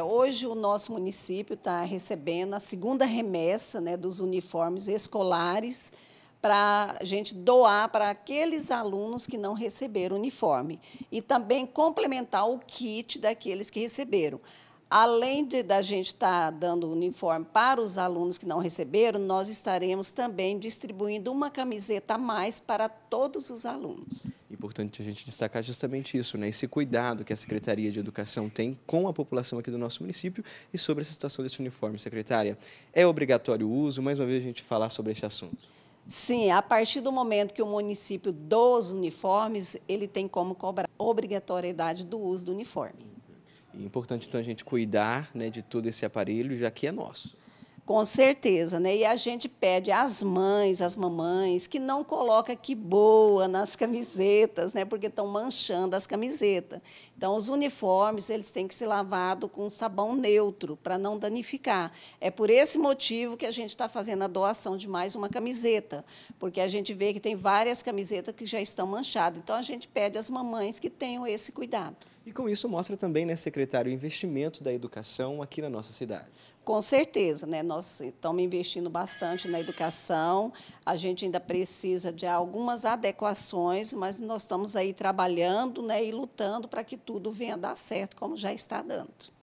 Hoje o nosso município está recebendo a segunda remessa né, dos uniformes escolares para a gente doar para aqueles alunos que não receberam uniforme e também complementar o kit daqueles que receberam. Além de da gente estar tá dando uniforme para os alunos que não receberam, nós estaremos também distribuindo uma camiseta a mais para todos os alunos. Importante a gente destacar justamente isso, né? esse cuidado que a Secretaria de Educação tem com a população aqui do nosso município e sobre essa situação desse uniforme. Secretária, é obrigatório o uso? Mais uma vez a gente falar sobre esse assunto. Sim, a partir do momento que o município dos uniformes, ele tem como cobrar obrigatoriedade do uso do uniforme. É importante, então, a gente cuidar né, de todo esse aparelho, já que é nosso. Com certeza, né? E a gente pede às mães, às mamães, que não coloquem que boa nas camisetas, né? Porque estão manchando as camisetas. Então, os uniformes, eles têm que ser lavados com sabão neutro, para não danificar. É por esse motivo que a gente está fazendo a doação de mais uma camiseta, porque a gente vê que tem várias camisetas que já estão manchadas. Então, a gente pede às mamães que tenham esse cuidado. E com isso mostra também, né, secretário, o investimento da educação aqui na nossa cidade. Com certeza, né? Nós estamos investindo bastante na educação. A gente ainda precisa de algumas adequações, mas nós estamos aí trabalhando, né, e lutando para que tudo venha a dar certo, como já está dando.